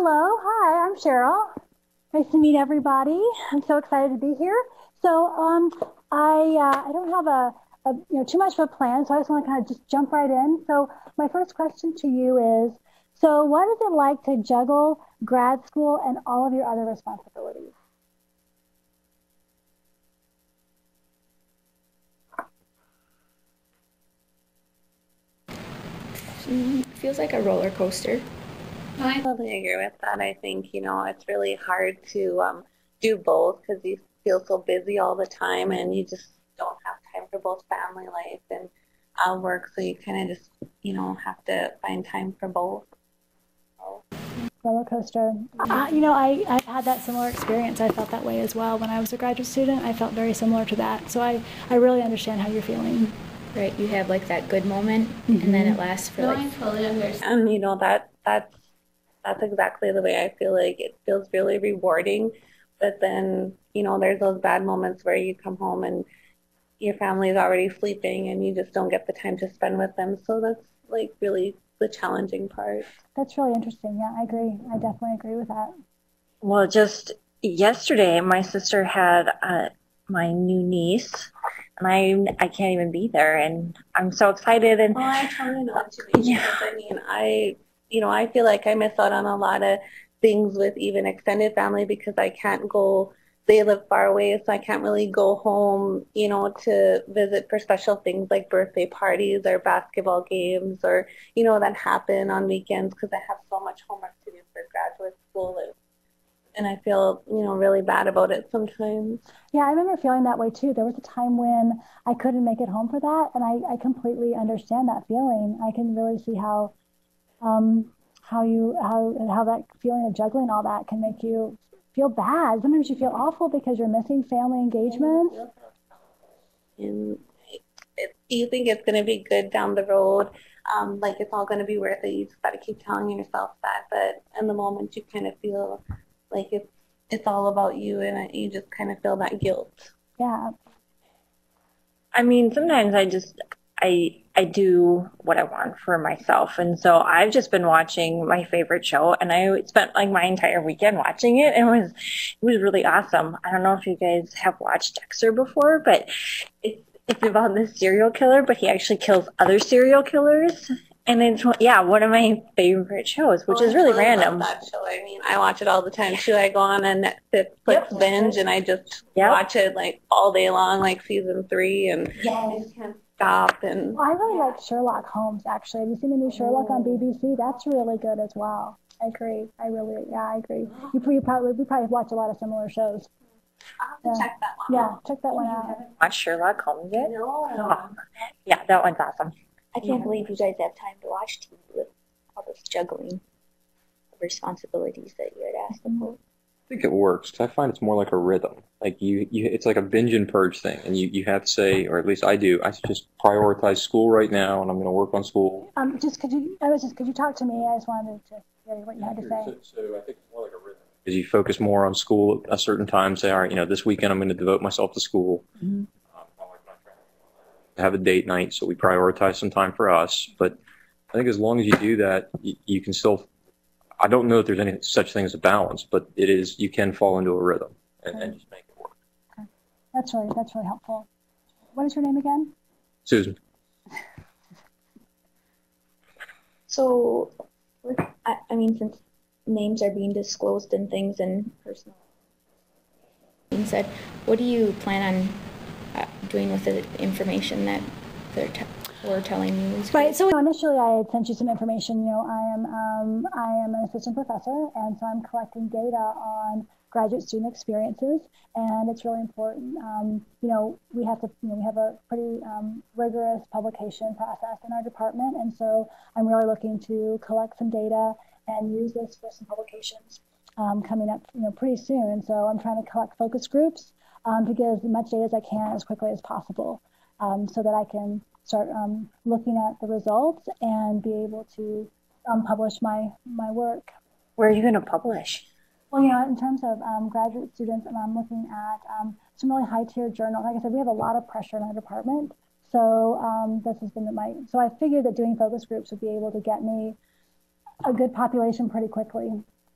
Hello, hi, I'm Cheryl. Nice to meet everybody. I'm so excited to be here. So um, I uh, I don't have a, a, you know too much of a plan, so I just want to kind of just jump right in. So my first question to you is, so what is it like to juggle grad school and all of your other responsibilities? Mm, feels like a roller coaster. I totally agree with that. I think, you know, it's really hard to um, do both because you feel so busy all the time and you just don't have time for both family life and uh, work. So you kind of just, you know, have to find time for both. Roller coaster. Uh, you know, I, I've had that similar experience. I felt that way as well when I was a graduate student. I felt very similar to that. So I, I really understand how you're feeling. Right, you have like that good moment, and then it lasts for No, like I totally understand. And, you know, that that's, that's exactly the way I feel like it feels really rewarding. But then, you know, there's those bad moments where you come home and your family is already sleeping and you just don't get the time to spend with them. So that's like really the challenging part. That's really interesting. Yeah, I agree. I definitely agree with that. Well, just yesterday, my sister had uh, my new niece, and I I can't even be there, and I'm so excited. And Well, I totally not to be Yeah. I mean, I, you know, I feel like I miss out on a lot of things with even extended family because I can't go. They live far away, so I can't really go home, you know, to visit for special things like birthday parties or basketball games or, you know, that happen on weekends because I have so much homework to do for graduate school and, I feel, you know, really bad about it sometimes. Yeah, I remember feeling that way too. There was a time when I couldn't make it home for that, and I, I completely understand that feeling. I can really see how um, how you how how that feeling of juggling all that can make you feel bad. Sometimes you feel awful because you're missing family engagements. and it, you think it's going to be good down the road, um, like it's all going to be worth it. You just got to keep telling yourself that. But in the moment, you kind of feel like it's it's all about you, and you just kind of feel that guilt. Yeah, I mean, sometimes I just I I do what I want for myself, and so I've just been watching my favorite show, and I spent like my entire weekend watching it, and it was it was really awesome. I don't know if you guys have watched Dexter before, but it's it's about this serial killer, but he actually kills other serial killers, and it's yeah one of my favorite shows, which oh, is really Oh, I random. That show. I mean, I watch it all the time too. I go on a Netflix Yep. binge, and I just Yep. watch it like all day long, like season three, and I can't stop. And well, I really like Sherlock Holmes. Actually, have you seen the new Sherlock on oh. BBC? That's really good as well. I agree. I really, yeah, I agree. You, you probably we probably watch a lot of similar shows. I'll have to Yeah. check that one. Yeah, out. check that one out. Watch Sherlock Holmes yet? No. Oh, yeah, that one's awesome. I can't believe you guys have time to watch TV with all this juggling of responsibilities that you had asked about. I think it works 'cause I find it's more like a rhythm. Like you, you, it's like a binge and purge thing, and you, you have to say, or at least I do. I just prioritize school right now, and I'm going to work on school. Um, just could you? I was just could you talk to me? I just wanted to hear what you had to say. So, so I think it's more like a rhythm. Because you focus more on school at a certain time. Say, all right, you know, this weekend I'm going to devote myself to school. Mm-hmm. Um, I like my friends. Have a date night, so we prioritize some time for us. But I think as long as you do that, you, you can still. I don't know if there's any such thing as a balance, but it is. You can fall into a rhythm and, and just make it work. Okay. That's really that's really helpful. What is your name again? Susan. So, with, I, I mean, since names are being disclosed and things and personal being said, what do you plan on uh, doing with the information that they're t- were telling you? Right. So initially, I had sent you some information. You know, I am um, I am an assistant professor, and so I'm collecting data on graduate student experiences, and it's really important. Um, you know, we have to you know we have a pretty um, rigorous publication process in our department, and so I'm really looking to collect some data and use this for some publications um, coming up you know pretty soon. So I'm trying to collect focus groups um, to get as much data as I can as quickly as possible, um, so that I can start um, looking at the results and be able to um, publish my my work. Where are you going to publish? Well, you know, in terms of um, graduate students, and I'm looking at um, some really high tier journals. Like I said, we have a lot of pressure in our department. So um, this has been my. So I figured that doing focus groups would be able to get me a good population pretty quickly.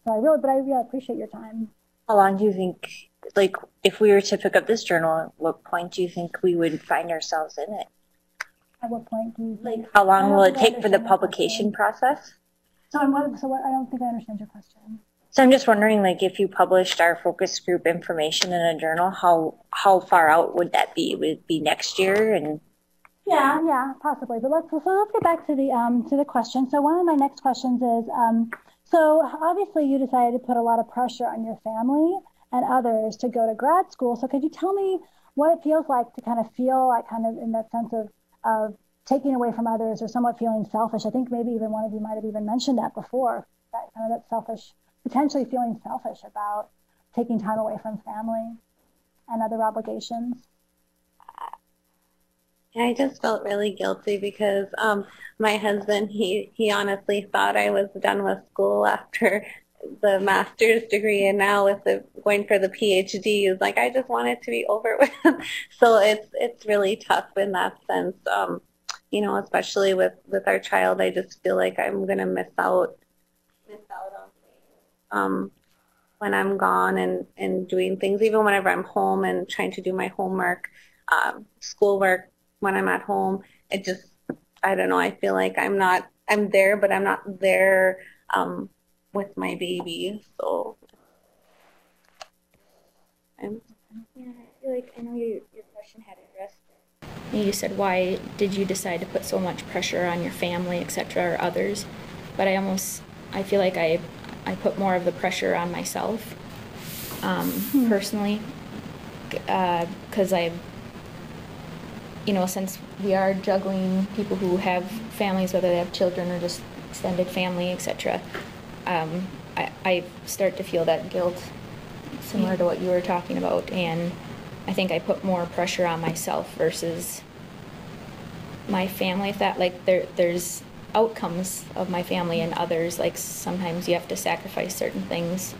So I really, but I really appreciate your time. How long do you think, like, if we were to pick up this journal, at what point do you think we would find ourselves in it? At what point do you think? How long will it take for the publication process? So I'm, so what, I don't think I understand your question. So I'm just wondering, like, if you published our focus group information in a journal, how, how far out would that be? Would it be next year and? Yeah, yeah, possibly. But let's so let's get back to the um to the question. So one of my next questions is um so obviously you decided to put a lot of pressure on your family and others to go to grad school. So could you tell me what it feels like to kind of feel like kind of in that sense of of taking away from others or somewhat feeling selfish? I think maybe even one of you might have even mentioned that before. That kind of that selfish, potentially feeling selfish about taking time away from family and other obligations. I just felt really guilty because um, my husband, he, he honestly thought I was done with school after the master's degree and now with the going for the PhD is like I just want it to be over with. so it's it's really tough in that sense. Um, you know, especially with, with our child, I just feel like I'm gonna miss out miss out on um, when I'm gone and, and doing things, even whenever I'm home and trying to do my homework, um, schoolwork when I'm at home. It just, I don't know, I feel like I'm not, I'm there, but I'm not there um, with my baby. So I'm, Yeah, I feel like I know your, your question had addressed. You just said, why did you decide to put so much pressure on your family, etc., or others? But I almost, I feel like I, I put more of the pressure on myself, um, personally, because I, you know, since we are juggling people who have families, whether they have children or just extended family, et cetera, um, I, I start to feel that guilt similar to what you were talking about and i think i put more pressure on myself versus my family if that like there there's outcomes of my family and others like sometimes you have to sacrifice certain things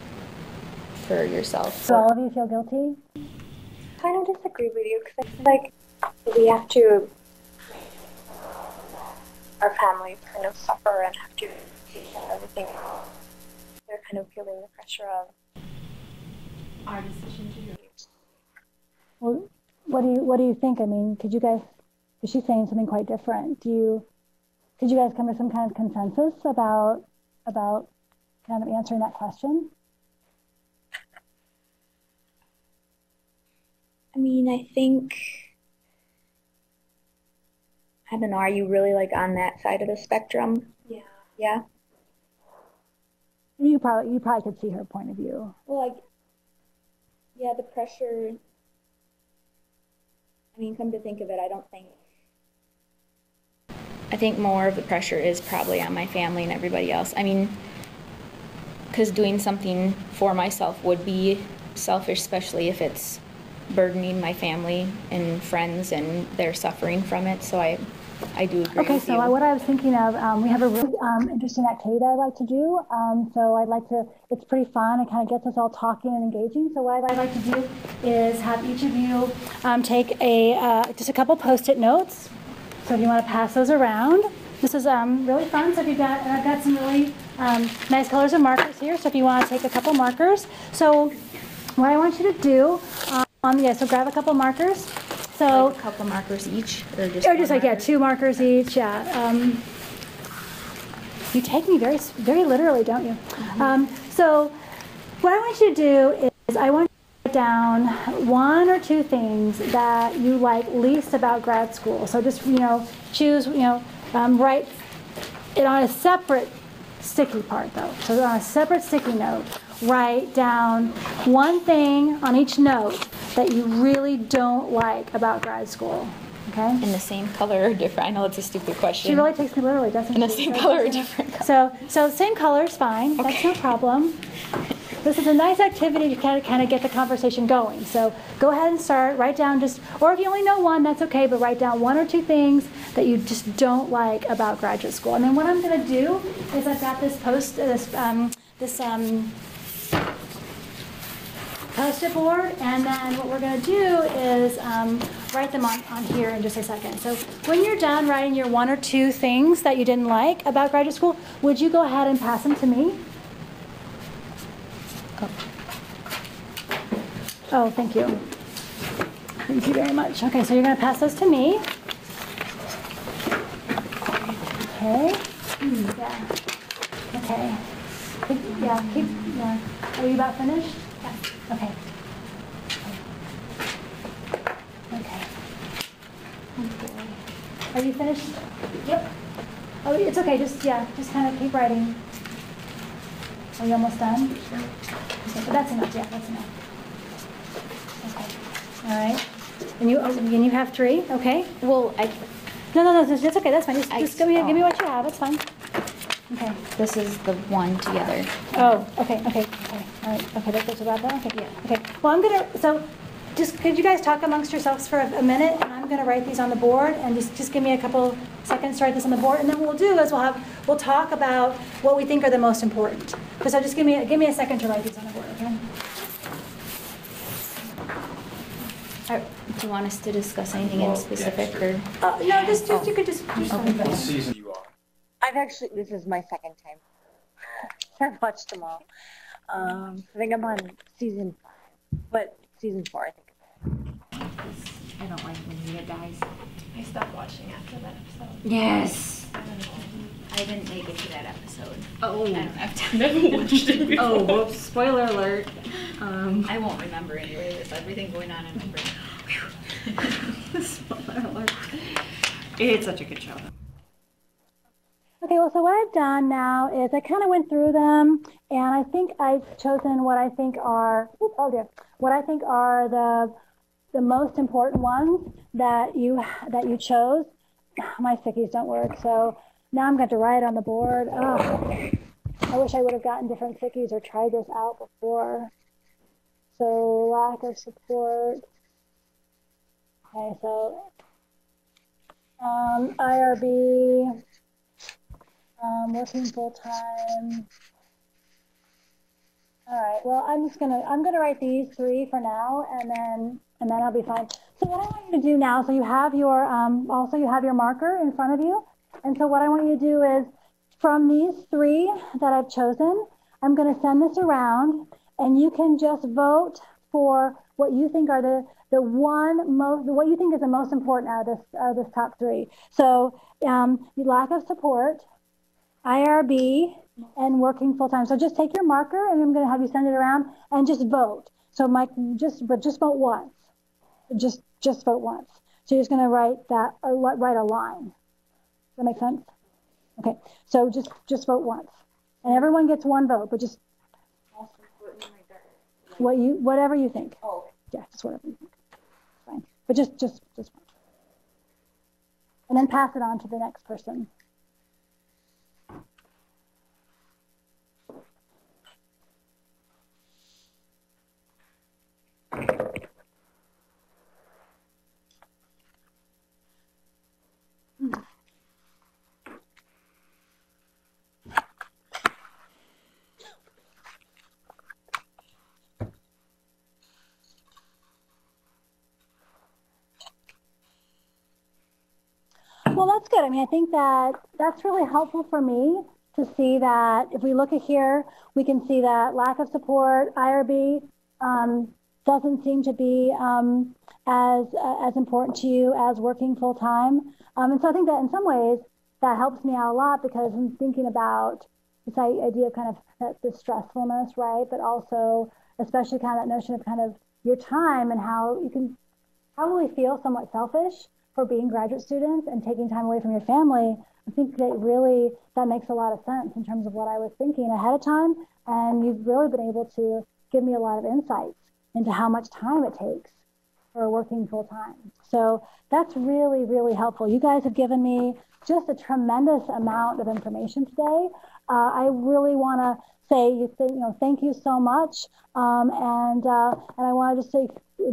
for yourself So all of you feel guilty? I kind of disagree with you because I feel like we have to, our families kind of suffer and have to take care of everything. They're kind of feeling the pressure of our decision to do. Well, what do you what do you think? I mean, could you guys? Is she saying something quite different. Do you? Could you guys come to some kind of consensus about about kind of answering that question? i mean i think i don't know are you really like on that side of the spectrum yeah. yeah You probably you probably could see her point of view. Well, like, yeah, the pressure. I mean, come to think of it, I don't think. I think more of the pressure is probably on my family and everybody else. I mean, because doing something for myself would be selfish, especially if it's burdening my family and friends and they're suffering from it. So I, I do agree Okay, so. I, what I was thinking of, um, we have a really um, interesting activity I'd like to do. Um, so I'd like to, it's pretty fun. It kind of gets us all talking and engaging. So what I'd like to do is have each of you um, take a uh, just a couple post-it notes. So if you want to pass those around, this is um, really fun. So if you've got, and I've got some really um, nice colors of markers here. So if you want to take a couple markers. So what I want you to do, um, on the yeah, so grab a couple markers. So Like a couple markers each, or just or just like, yeah, two markers each, yeah. Um, you take me very, very literally, don't you? Um, so what I want you to do is I want you to write down one or two things that you like least about grad school. So just, you know, choose, you know, um, write it on a separate sticky part though. So on a separate sticky note, write down one thing on each note that you really don't like about grad school. Okay? In the same color or different? I know it's a stupid question. She really takes me literally, doesn't she? In the same So- color or different color? So, so same color is fine. That's no problem. This is a nice activity to kind of, kind of get the conversation going. So go ahead and start. Write down just, or if you only know one, that's okay. But write down one or two things that you just don't like about graduate school. And then what I'm going to do is I've got this post, this, um, this um, post-it board, and then what we're going to do is um, write them on, on here in just a second. So when you're done writing your one or two things that you didn't like about graduate school, would you go ahead and pass them to me? Oh, thank you. Thank you very much. Okay, so you're going to pass those to me. Okay. Yeah. Okay. Yeah, keep, yeah. Are you about finished? Yeah. Okay. Okay. Are you finished? Yep. Oh, it's okay, just, yeah, just kind of keep writing. Are you almost done? Okay, but that's enough, yeah, that's enough. Okay, all right. And you, oh, and you have three, okay? Well, I, No, no, no, that's that's okay, that's fine, just, I- just give me, give me what you have, it's fine. Okay. this is the one together. Oh, okay, okay, okay, all right, okay, goes about that, okay, okay. Well, I'm gonna, so, just, could you guys talk amongst yourselves for a a minute? And I'm gonna write these on the board, and just, just give me a couple seconds to write this on the board, and then what we'll do is we'll have, we'll talk about what we think are the most important. So just give me, give me a second to write these on the board, okay? Are- Do you want us to discuss anything in specific yeah, or? Uh, no, just, just, you could just, just. What season you are? I've actually, this is my second time. I've watched them all. Um, I think I'm on season five, but season four, I think. I don't like when Mia dies. I stopped watching after that episode. Yes. I didn't make it to that episode. Oh, I don't have time. never watched it before. Oh, whoops, spoiler alert. Um, I won't remember anyway, with everything going on in my brain. Spoiler alert. It's such a good show. Okay, well, so what I've done now is I kind of went through them, and I think I've chosen what I think are, oops, oh dear, what I think are the the most important ones that you that you chose. My stickies don't work, so now I'm going to write on the board. Oh, I wish I would have gotten different stickies or tried this out before. So lack of support. Okay, so um, IRB um, working full time. All right. Well, I'm just gonna I'm gonna write these three for now, and then and then I'll be fine. So what I want you to do now, so you have your um, also you have your marker in front of you, and so what I want you to do is from these three that I've chosen, I'm gonna send this around, and you can just vote for what you think are the the one most what you think is the most important out of this out of this top three. So um, lack of support, IRB, and working full time. So just take your marker, and I'm going to have you send it around and just vote. So Mike, just but just vote once. Just just vote once. So you're just going to write that uh, write a line. Does that make sense? Okay. So just just vote once, and everyone gets one vote, but just what you whatever you think. Oh, Yeah, just whatever you think. Fine. But just just just. And then pass it on to the next person. Well, that's good. I mean, I think that that's really helpful for me to see that if we look at here, we can see that lack of support, IRB, um, doesn't seem to be um, as uh, as important to you as working full time. Um, and so I think that in some ways that helps me out a lot because I'm thinking about this idea of kind of that, the stressfulness, right? But also, especially kind of that notion of kind of your time and how you can probably feel somewhat selfish for being graduate students and taking time away from your family. I think that really that makes a lot of sense in terms of what I was thinking ahead of time. And you've really been able to give me a lot of insights into how much time it takes for working full time. So that's really, really helpful. You guys have given me just a tremendous amount of information today. Uh, I really want to say you know thank you so much, um, and uh, and I want to say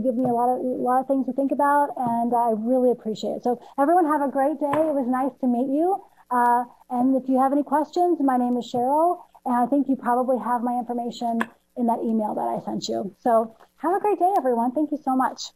give me a lot of a lot of things to think about, and I really appreciate it. So everyone have a great day. It was nice to meet you. Uh, and if you have any questions, my name is Cheryl, and I think you probably have my information in that email that I sent you. So have a great day, everyone. Thank you so much.